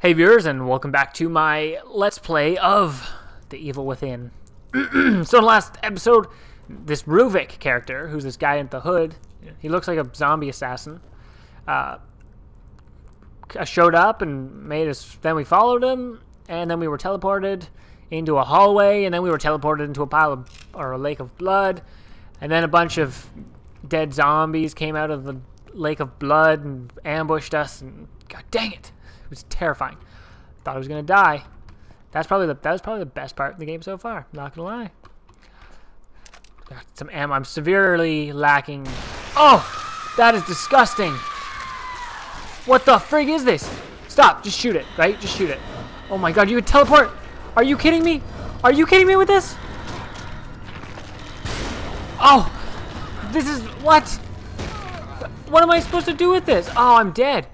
Hey viewers, and welcome back to my Let's Play of The Evil Within. so in the last episode, this Ruvik character, who's this guy in the hood, he looks like a zombie assassin, uh, showed up and made us, then we followed him, and then we were teleported into a hallway, and then we were teleported into a pile of, or a lake of blood, and then a bunch of dead zombies came out of the lake of blood and ambushed us, and god dang it. It was terrifying. Thought I was gonna die. That's probably the that was probably the best part of the game so far. Not gonna lie. Got some ammo. I'm severely lacking. Oh, that is disgusting. What the frig is this? Stop. Just shoot it. Right? Just shoot it. Oh my god, you would teleport. Are you kidding me? Are you kidding me with this? Oh, this is what? What am I supposed to do with this? Oh, I'm dead.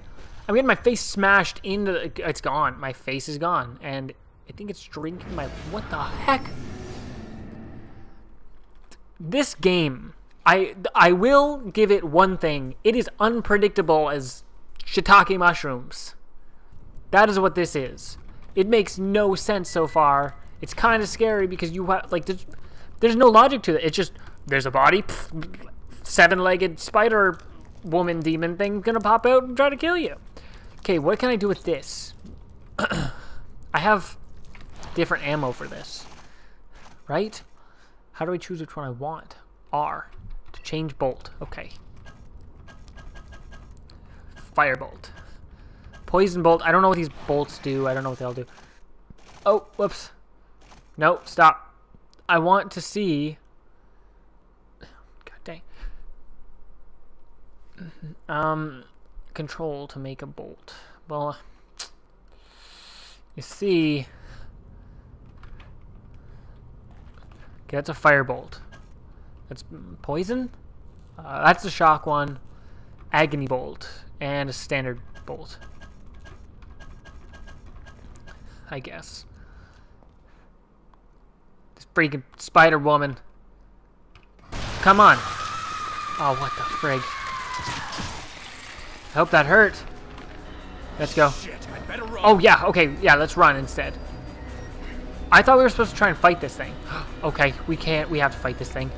I'm getting my face smashed into the, it's gone. My face is gone. And I think it's drinking my, what the heck? This game, I, I will give it one thing. It is unpredictable as shiitake mushrooms. That is what this is. It makes no sense so far. It's kind of scary because you have, like, there's, there's no logic to it. It's just, there's a body, seven-legged spider woman demon thing gonna pop out and try to kill you. Okay, what can I do with this? I have different ammo for this, right? How do I choose which one I want? R, to change bolt, okay. Firebolt. Poison bolt, I don't know what these bolts do, I don't know what they all do. Oh, whoops. No, stop. I want to see... God dang. Um, control to make a bolt. Well, you see... Okay, that's a firebolt. That's poison? Uh, that's a shock one. Agony bolt. And a standard bolt. I guess. This freaking spider woman. Come on. Oh, what the frig. I hope that hurt. Let's go. Oh, yeah, okay, yeah, let's run instead. I thought we were supposed to try and fight this thing. okay, we can't, we have to fight this thing.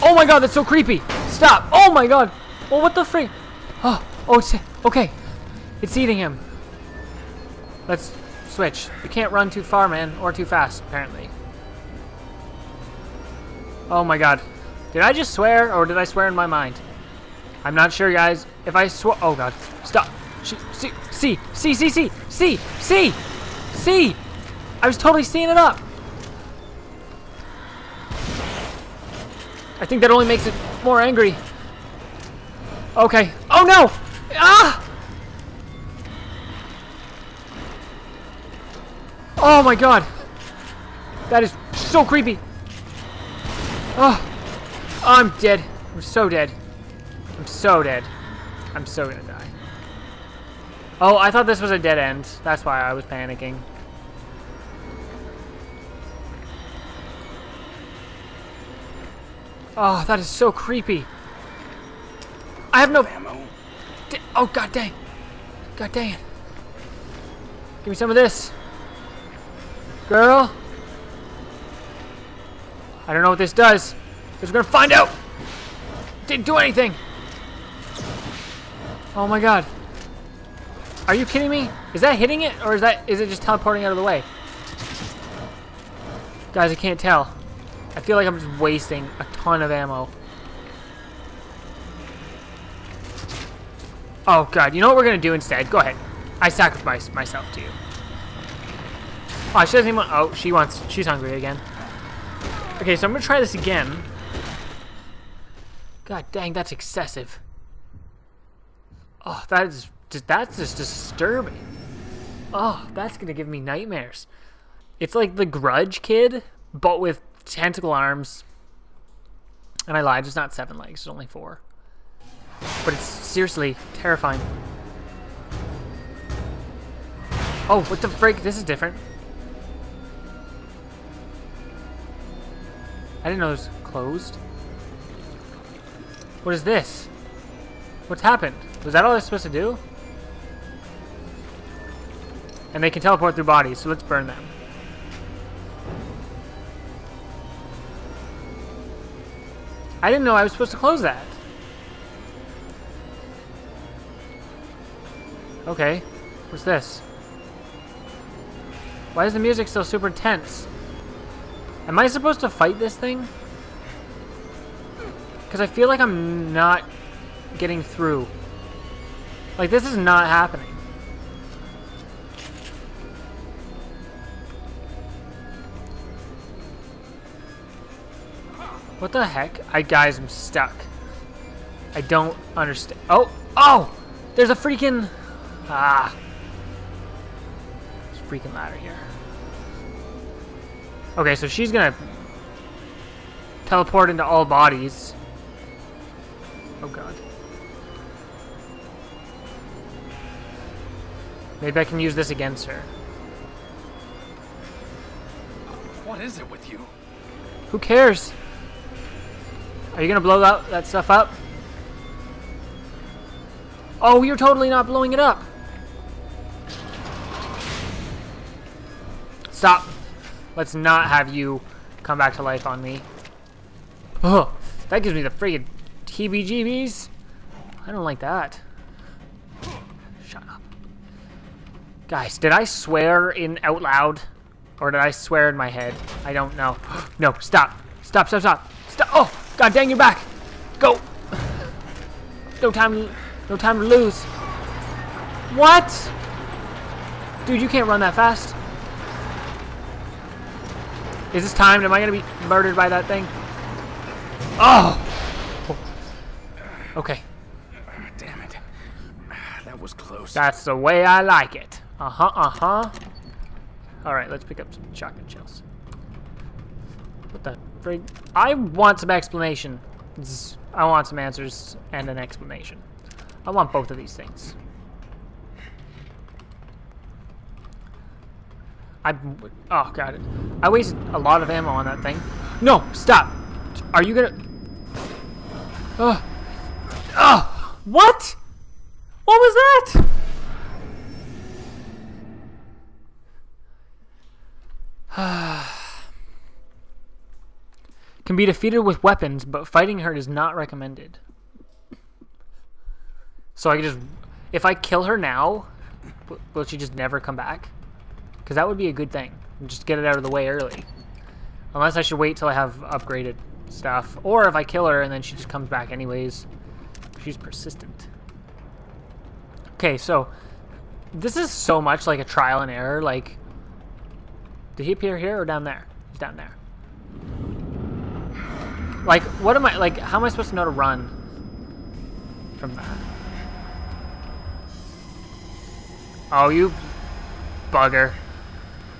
Oh my god, that's so creepy! Stop! Oh my god! Oh, what the freak? Oh, oh, it's, okay. It's eating him. Let's switch. You can't run too far, man, or too fast, apparently. Oh my god. Did I just swear, or did I swear in my mind? I'm not sure, guys. If I swear... Oh, God. Stop. See, see, see, see, see, see, see, see. I was totally seeing it up. I think that only makes it more angry. Okay. Oh, no. Ah! Oh, my God. That is so creepy. Oh, I'm dead. I'm so dead. I'm so dead. I'm so gonna die. Oh, I thought this was a dead end. That's why I was panicking. Oh, that is so creepy. I have no ammo. Oh, god dang. God dang it. Give me some of this. Girl. I don't know what this does. Because we're gonna find out. Didn't do anything. Oh my god. Are you kidding me? Is that hitting it or is that is it just teleporting out of the way? Guys, I can't tell. I feel like I'm just wasting a ton of ammo. Oh god, you know what we're gonna do instead? Go ahead. I sacrifice myself to you. Oh, she doesn't even want, oh, she wants, she's hungry again. Okay, so I'm gonna try this again. God dang, that's excessive. Oh, that is that's just disturbing. Oh, that's gonna give me nightmares. It's like the Grudge kid, but with tentacle arms. And I lied, it's not seven legs, it's only four. But it's seriously terrifying. Oh, what the frick? This is different. I didn't know it was closed. What is this? What's happened? Was that all I was supposed to do? And they can teleport through bodies, so let's burn them. I didn't know I was supposed to close that. Okay. What's this? Why is the music still super tense? Am I supposed to fight this thing? Because I feel like I'm not getting through. Like, this is not happening. What the heck? I, guys, I'm stuck. I don't understand. Oh! Oh! There's a freaking... Ah. There's freaking ladder here. Okay, so she's gonna teleport into all bodies. Oh god. Maybe I can use this against her. What is it with you? Who cares? Are you gonna blow that, that stuff up? Oh, you're totally not blowing it up. Stop. Let's not have you come back to life on me. Oh, that gives me the friggin' heebie-jeebies. I don't like that. Shut up. Guys, did I swear in out loud? Or did I swear in my head? I don't know. No, stop. Stop, stop, stop. Stop. Oh! God dang, you're back. Go. No time, no time to lose. What? Dude, you can't run that fast. Is this timed? Am I going to be murdered by that thing? Oh! Okay. Damn it. Ah, that was close. That's the way I like it. Uh-huh, uh-huh. Alright, let's pick up some shotgun shells. What the frig? I want some explanation. I want some answers and an explanation. I want both of these things. I, oh god, I wasted a lot of ammo on that thing. No, stop. Are you gonna? Oh, oh, what? What was that? Can be defeated with weapons, but fighting her is not recommended. So I can just... If I kill her now, will she just never come back? Because that would be a good thing. Just get it out of the way early. Unless I should wait till I have upgraded stuff. Or if I kill her and then she just comes back anyways. She's persistent. Okay, so... This is so much like a trial and error. Like... Did he appear here or down there? He's down there. Like, what am I, like, how am I supposed to know to run from that? Oh, you bugger.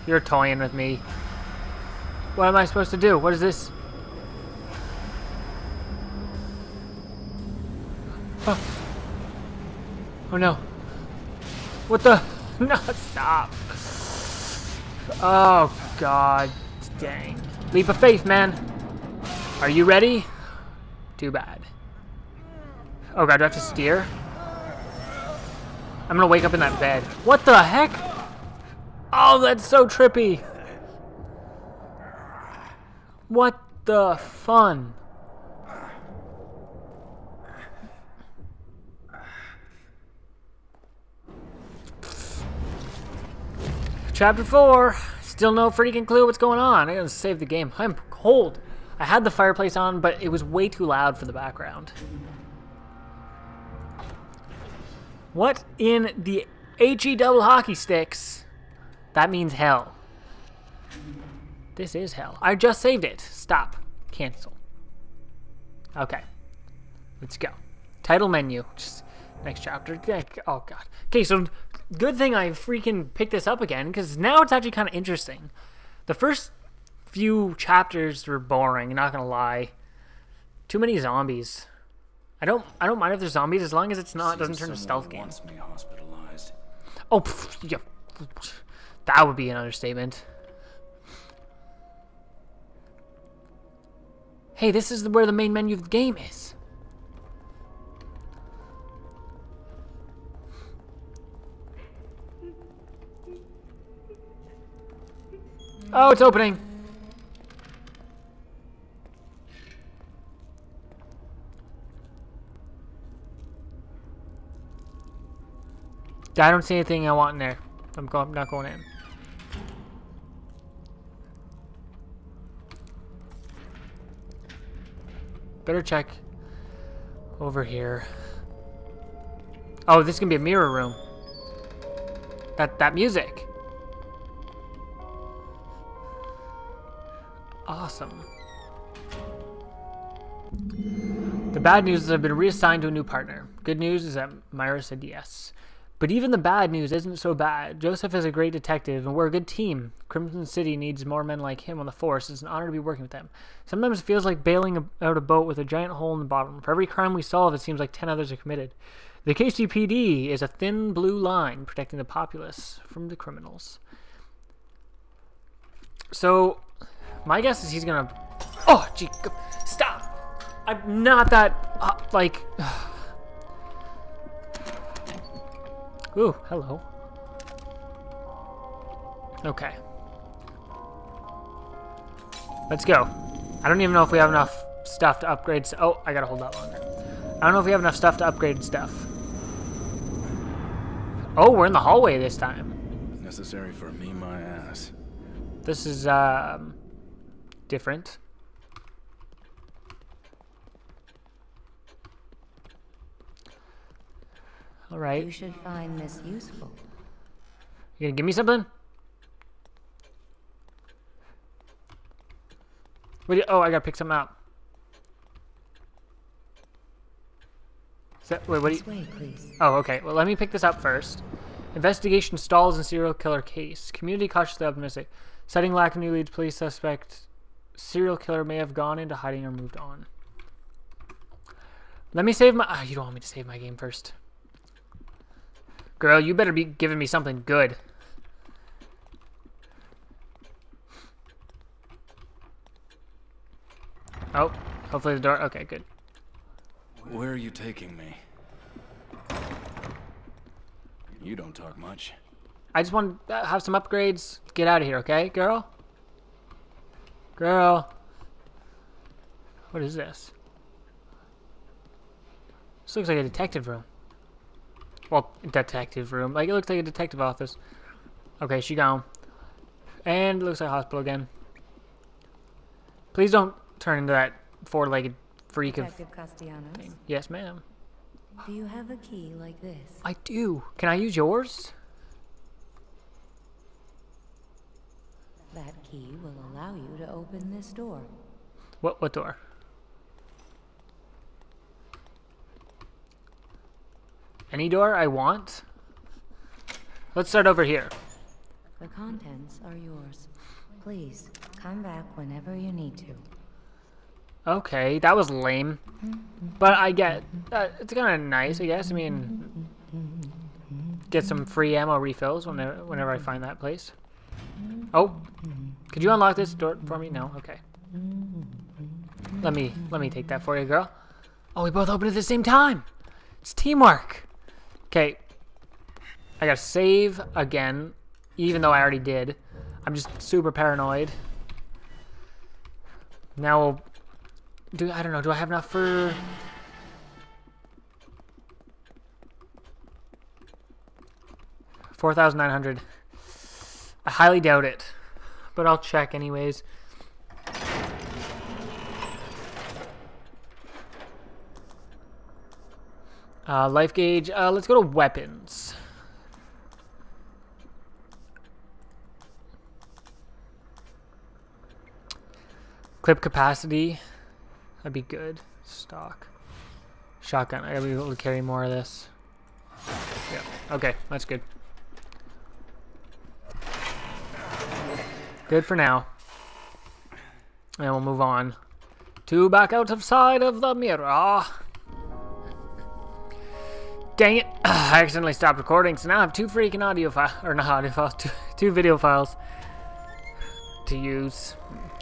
You're toying with me. What am I supposed to do? What is this? Oh, oh no. What the? No, stop. Oh, God. Dang. Leap of faith, man. Are you ready? Too bad. Oh god, do I have to steer? I'm gonna wake up in that bed. What the heck? Oh, that's so trippy. What the fun? Chapter 4. Still no freaking clue what's going on. I gotta save the game. I'm cold. I had the fireplace on, but it was way too loud for the background. What in the HE double hockey sticks? That means hell. This is hell. I just saved it. Stop. Cancel. Okay. Let's go. Title menu. Just next chapter. Oh, God. Okay, so good thing I freaking picked this up again, because now it's actually kind of interesting. The first few chapters were boring, not gonna lie. Too many zombies. I don't I don't mind if there's zombies as long as it's not doesn't turn to stealth game. Me hospitalized. Oh, pff, yeah. That would be an understatement. Hey, this is where the main menu of the game is. Oh, it's opening. I don't see anything I want in there. I'm, go I'm not going in. Better check over here. Oh, this can be a mirror room. That that music. Awesome. The bad news is I've been reassigned to a new partner. Good news is that Myra said yes. But even the bad news isn't so bad. Joseph is a great detective, and we're a good team. Krimson City needs more men like him on the force. It's an honor to be working with them. Sometimes it feels like bailing out a boat with a giant hole in the bottom. For every crime we solve, it seems like ten others are committed. The KCPD is a thin blue line protecting the populace from the criminals. So, my guess is he's gonna. Oh, gee, stop! I'm not that uh, like. Ooh, hello. Okay. Let's go. I don't even know if we have enough stuff to upgrade. So Oh, I gotta hold that longer. I don't know if we have enough stuff to upgrade stuff. Oh, we're in the hallway this time. Necessary for me, my ass. This is, um, different. All right. You should find this useful. You gonna give me something? What do you, oh, I gotta pick something up. That, wait, what do you, way, please. oh, okay. Well, let me pick this up first. Investigation stalls in serial killer case. Community cautiously optimistic. Citing lack of new leads, police suspect serial killer may have gone into hiding or moved on. Let me save my. Ah, you don't want me to save my game first. Girl, you better be giving me something good. Oh, hopefully the door. Okay, good. Where are you taking me? You don't talk much. I just want to have some upgrades. Get out of here, okay, girl? Girl. What is this? This looks like a detective room. Well, detective room. Like, it looks like a detective office. Okay, she gone. And it looks like a hospital again. Please don't turn into that four-legged freak of... Detective Castellanos, Yes, ma'am. do you have a key like this? I do. Can I use yours? That key will allow you to open this door. What, what door? Any door I want? Let's start over here. The contents are yours. Please, come back whenever you need to. Okay, that was lame. But I get, uh, it's kind of nice, I guess. I mean, get some free ammo refills whenever, whenever I find that place. Oh, could you unlock this door for me? No, okay. Let me, let me take that for you, girl. Oh, we both opened at the same time. It's teamwork. Okay, I gotta save again, even though I already did. I'm just super paranoid. Now do I don't know. Do I have enough for? Four thousand nine hundred. I highly doubt it, but I'll check anyways. Uh, life gauge. Uh, let's go to weapons. Clip capacity. That'd be good. Stock. Shotgun. I gotta be able to carry more of this. Yeah. Okay, that's good. Good for now. And we'll move on to back out of side of the mirror. Dang it! I accidentally stopped recording, so now I have two freaking audio files, or not audio files, two, two video files to use.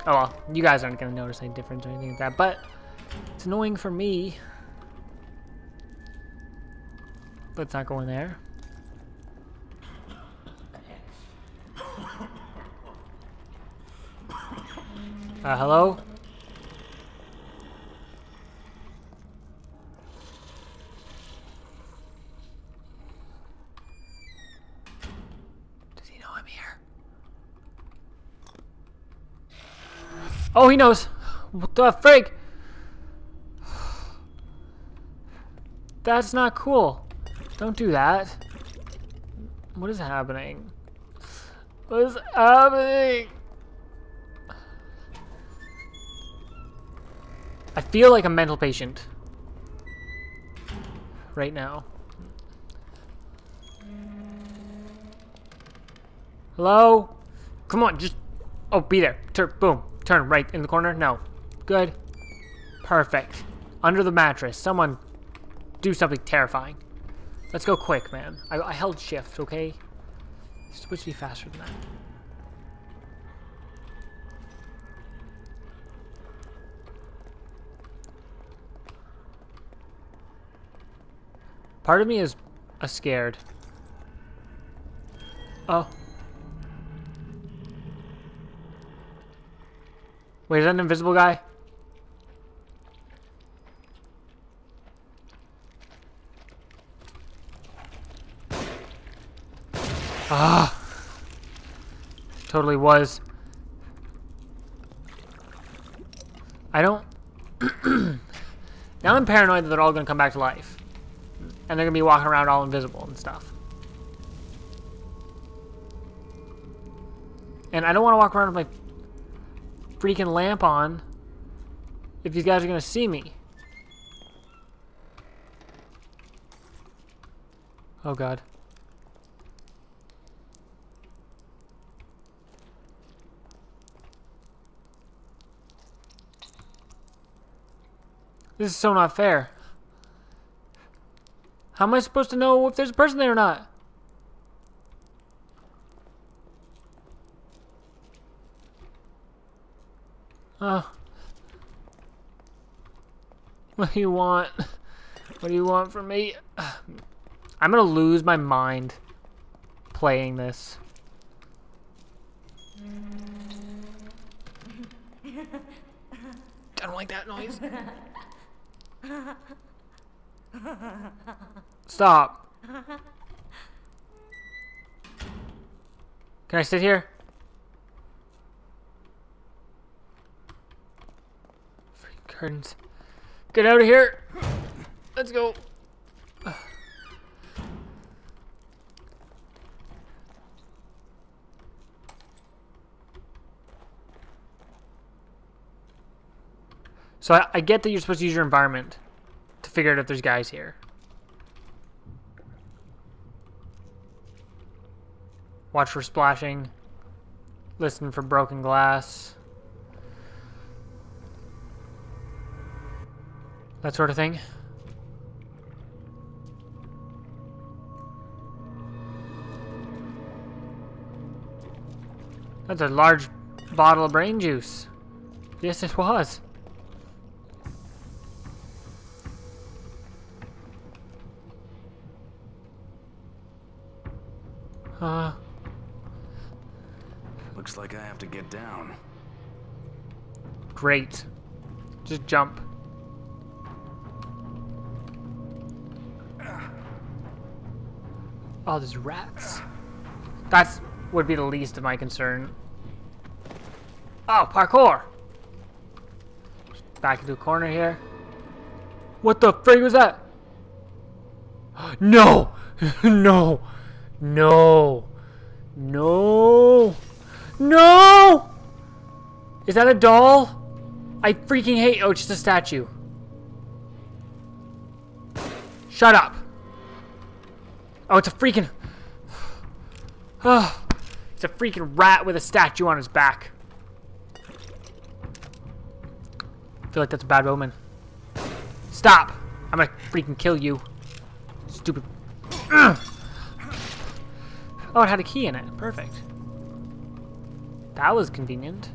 Oh well, you guys aren't gonna notice any difference or anything like that, but it's annoying for me. Let's not go in there. Uh, hello? Does he know I'm here? Oh, he knows. What the frig? That's not cool. Don't do that. What is happening? What is happening? I feel like a mental patient right now. Hello? Come on, just... Oh, be there. Turn, boom. Turn right in the corner. No. Good. Perfect. Under the mattress. Someone do something terrifying. Let's go quick, man. I, I held shift, okay? It's supposed to be faster than that. Part of me is uh, scared. Oh. Wait, is that an invisible guy? Ah. Totally was. I don't... now I'm paranoid that they're all to come back to life. And they're to be walking around all invisible and stuff. And I don't want to walk around with my freaking lamp on if these guys are to see me. Oh god. This is so not fair. How am I supposed to know if there's a person there or not? Oh. What do you want? What do you want from me? I'm gonna lose my mind playing this. I don't like that noise. Stop. Can I sit here? Freaking curtains. Get out of here. Let's go. So I, I get that you're supposed to use your environment to figure out if there's guys here. Watch for splashing. Listen for broken glass. That sort of thing. That's a large bottle of brain juice. Yes, it was. Great. Just jump. Oh, there's rats. That's would be the least of my concern. Oh, parkour! Back into a corner here. What the frig was that? No! no! No! No! No! Is that a doll? I freaking hate- oh, it's just a statue. Shut up! Oh, it's a freaking- Oh, it's a freaking rat with a statue on his back. I feel like that's a bad omen. Stop! I'm gonna freaking kill you. Stupid. Ugh. Oh, it had a key in it. Perfect. That was convenient.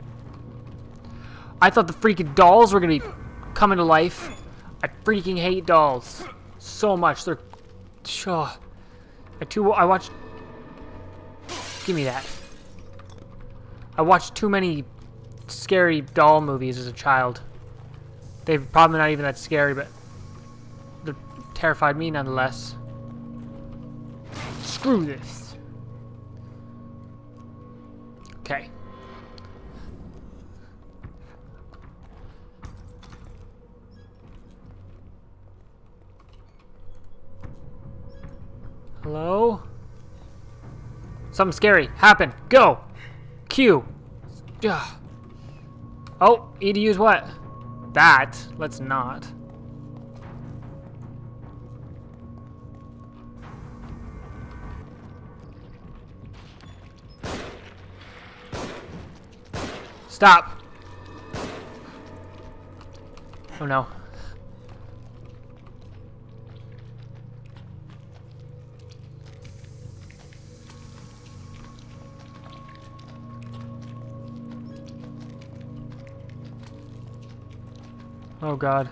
I thought the freaking dolls were gonna be coming to life. I freaking hate dolls so much. They're, sure. I too. I watched. Give me that. I watched too many scary doll movies as a child. They're probably not even that scary, but they terrified me nonetheless. Screw this. Hello? Something scary. Happen. Go. Q. Ugh. Oh, E to use what? That. Let's not. Stop. Oh no. Oh god.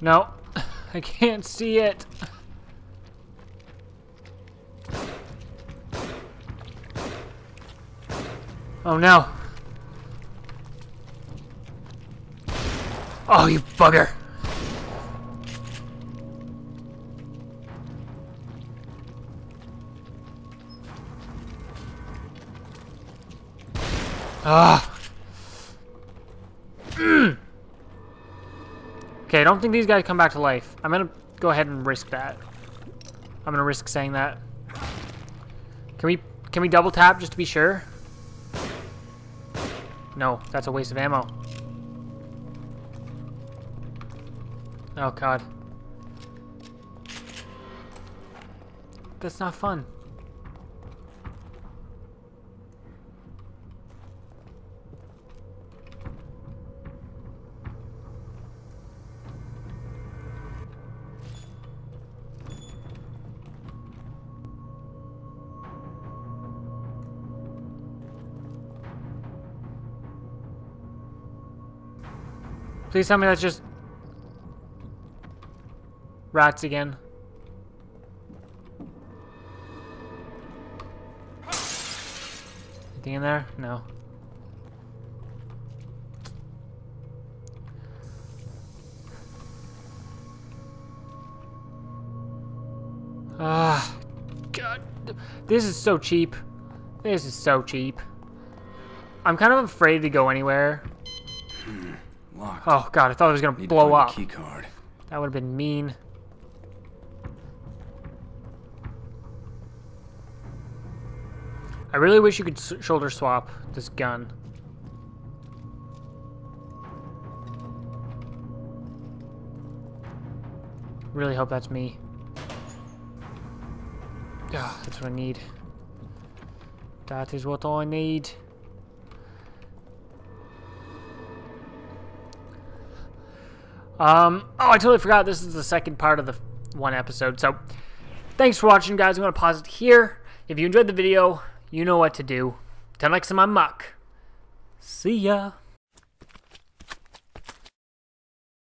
No, I can't see it. Oh no. Oh, you bugger. Ah. okay, I don't think these guys come back to life. I'm gonna go ahead and risk that. I'm gonna risk saying that. Can we can we double tap just to be sure? No, that's a waste of ammo. Oh god. That's not fun. Please tell me that's just rats again. Anything in there? No. Ah, God. This is so cheap. This is so cheap. I'm kind of afraid to go anywhere. Oh god, I thought it was gonna Need blow up. key card. That would have been mean. I really wish you could shoulder swap this gun. Really hope that's me. Yeah, that's what I need. That is what I need. Um, oh, I totally forgot this is the second part of the one episode. So, thanks for watching, guys. I'm going to pause it here. If you enjoyed the video, you know what to do. 10 likes in my Muk. See ya.